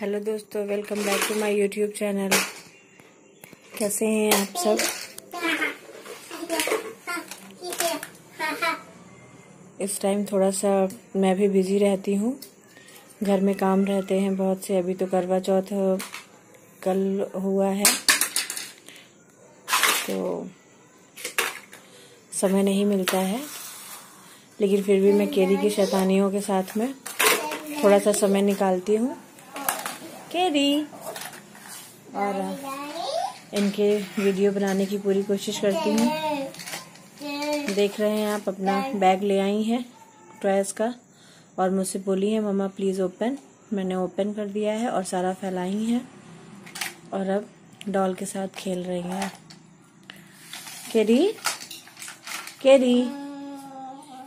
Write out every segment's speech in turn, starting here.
Hello दोस्तों, welcome back to my YouTube channel. कैसे हैं आप सब? इस टाइम थोड़ा सा मैं भी बिज़ी रहती हूँ। घर में काम रहते हैं बहुत से, अभी तो करवा चौथ कल हुआ है। तो समय नहीं मिलता है। लेकिन फिर भी मैं केरी की शैतानियों के साथ में थोड़ा सा समय निकालती हूँ। केरी और इनके वीडियो बनाने की पूरी कोशिश करती हूँ। देख रहे हैं आप अपना बैग ले आई हैं टॉयज का। और मुझसे बोली है मम्मा प्लीज़ ओपन मैंने ओपन कर दिया है और सारा फैलाई है। और अब डॉल के साथ खेल रही हैं। केरी केरी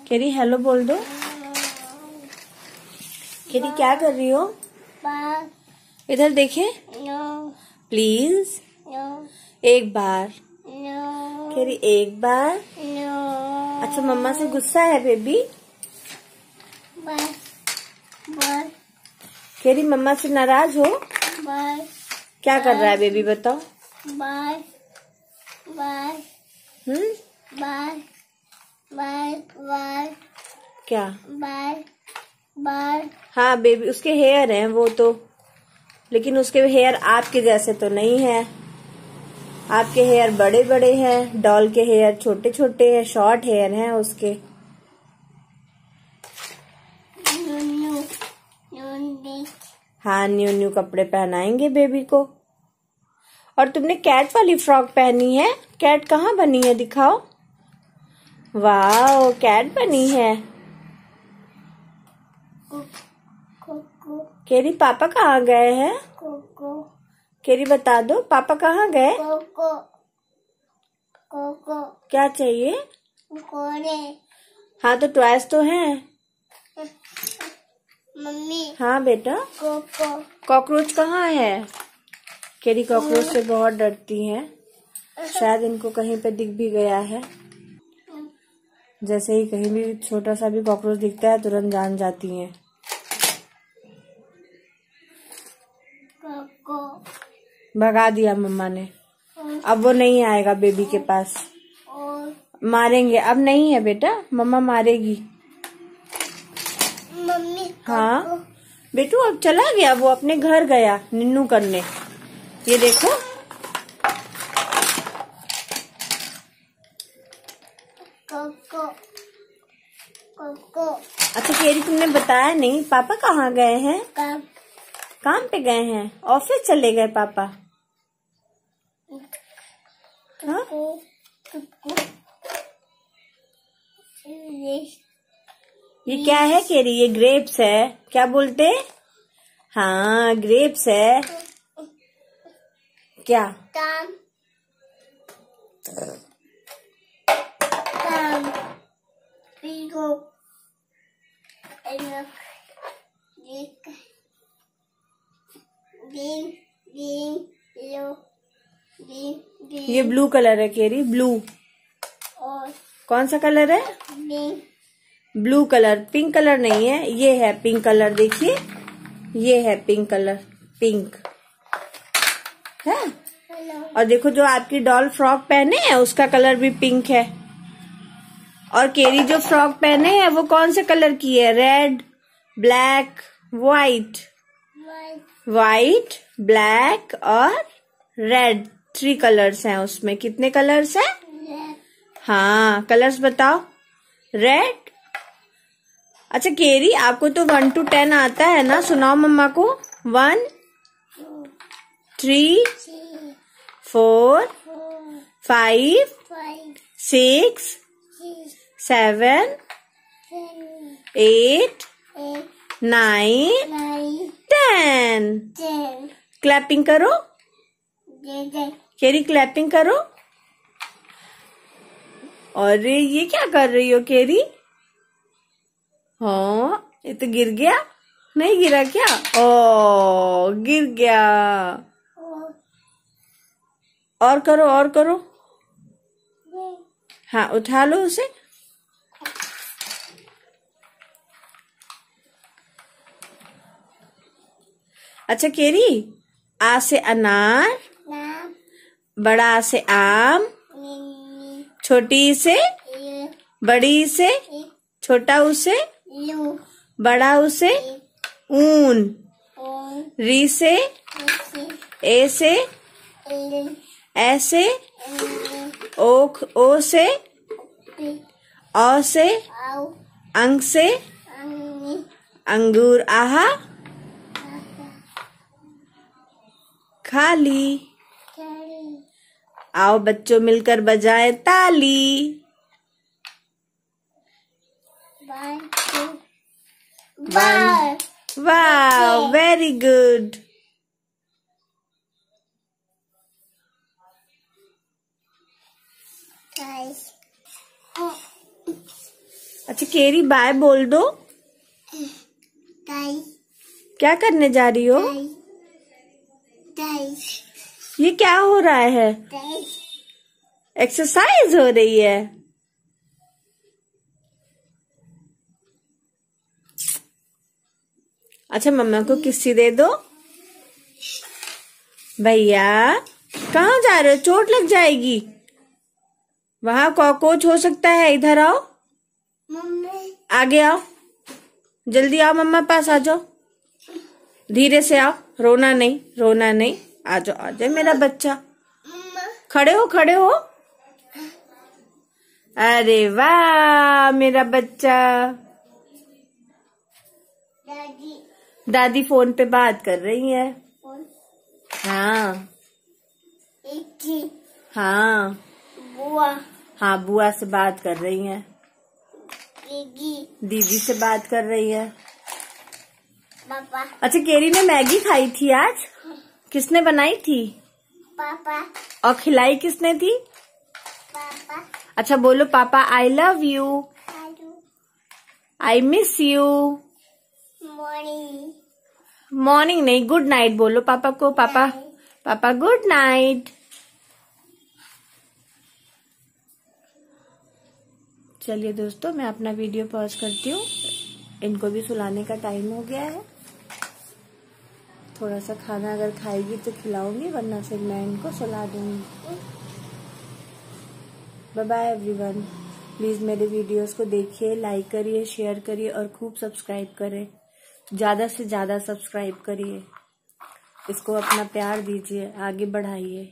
केरी हेलो बोल दो। केरी क्या कर रही हो? इधर देखे। प्लीज़ एक बार। केरी एक बार। अच्छा मम्मा से गुस्सा है बेबी। केरी मम्मा से नाराज़ हो। क्या कर रहा है बेबी बताओ। हम्म? क्या? हाँ बेबी उसके हेयर हैं वो तो। लेकिन उसके हेयर आपके जैसे तो नहीं है। आपके हेयर बड़े बड़े हैं डॉल के हेयर छोटे छोटे हैं शॉर्ट हेयर हैं उसके। हाँ न्यू न्यू कपड़े पहनाएँगे बेबी को। और तुमने कैट वाली फ्रॉक पहनी है? कैट कहाँ बनी है दिखाओ। वाह कैट बनी है। केरी पापा कहाँ गए हैं? केरी बता दो पापा कहाँ गए? कोको। कोको। क्या चाहिए? हाँ तो ट्वाइस तो हैं। मम्मी। हाँ बेटा। कोको। कॉकरोच कहाँ है? केरी कॉकरोच से बहुत डरती है। शायद इनको कहीं पे दिख भी गया है। जैसे ही कहीं भी छोटा सा भी कॉकरोच दिखता है तुरंत जान जाती हैं। भगा दिया मम्मा ने। अब वो नहीं आएगा बेबी के पास। मारेंगे। अब नहीं है बेटा। मम्मा मारेगी। मम्मी हाँ। बेटू अब चला गया। वो अपने घर गया निन्नू करने। ये देखो। कोको कोको। अच्छा केरी तुमने बताया नहीं। पापा कहाँ गए हैं? काम पे गए हैं। ऑफ़िस चले गए पापा। हाँ? ये क्या है केरी? ये ग्रेप्स है। क्या बोलते? हाँ ग्रेप्स है। क्या? काम काम एक green green yellow green green. ये ब्लू कलर है केरी ब्लू। और कौन सा कलर है? Green. Blue colour. Pink colour नहीं है ये है पिंक कलर देखिए। ये है पिंक कलर पिंक। है? और देखो जो आपकी डॉल फ्रॉक पहने है उसका कलर भी पिंक है। और केरी जो फ्रॉक पहने हैं वो कौन से कलर की है? Red black white. White black और रेड थ्री कलर्स हैं उसमें. कितने कलर्स हैं? हाँ कलर्स बताओ. रेड अच्छा केरी आपको तो वन टू टेन आता है ना? सुनाओ मम्मा को. One three four five six seven eight nine ten clapping करो। केरी क्लैपिंग करो। और ये क्या कर रही हो केरी हाँ ये तो गिर गया। नहीं गिरा क्या? ओ गिर गया। और करो और करो। हाँ उठा लो उसे। अच्छा केरी? आ से अनार बड़ा से आम छोटी से बड़ी से छोटा उसे बड़ा उसे ऊन री से सी ए से ऐसे ओख ओ से औ से अंग से अंगूर आहा खाली। आओ बच्चों मिलकर बजाए ताली। वाह वेरी गुड अच्छा केरी बाय बोल दो। क्या करने जा रही हो? ये क्या हो रहा है? एक्सरसाइज हो रही है। अच्छा मम्मा को किस्सी दे दो। भैया कहाँ जा रहे हो? चोट लग जाएगी। वहाँ कॉकरोच हो सकता है। इधर आओ। आगे आओ। जल्दी आओ मम्मा पास आ जाओ। धीरे से आओ रोना नहीं रोना नहीं। आ जाओ आ जाओ मेरा बच्चा। खड़े हो खड़े हो। अरे वाह मेरा बच्चा। दादी। दादी फ़ोन पे बात कर रही है। हाँ। हाँ। बुआ। हाँ बुआ से बात कर रही है। दीदी से बात कर रही है। पापा। अच्छा केरी ने मैगी खाई थी आज? किसने बनाई थी? पापा। और खिलाई किसने थी? पापा। अच्छा बोलो पापा I love you I miss you morning morning नहीं गुड नाइट बोलो पापा को पापा। पापा गुड नाइट चलिए दोस्तों मैं अपना वीडियो पॉज करती हूँ। इनको भी सुलाने का टाइम हो गया है। थोड़ा सा खाना अगर खाएगी तो खिलाऊँगी, वरना फिर मैं इनको सुला दूँगी। बाय बाय एवरीवन प्लीज़ मेरे वीडियोस को देखिए लाइक करिए शेयर करिए और खूब सब्सक्राइब करें। ज़्यादा से ज़्यादा सब्सक्राइब करिए। इसको अपना प्यार दीजिए, आगे बढ़ाइए।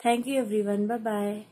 Thank you everyone bye bye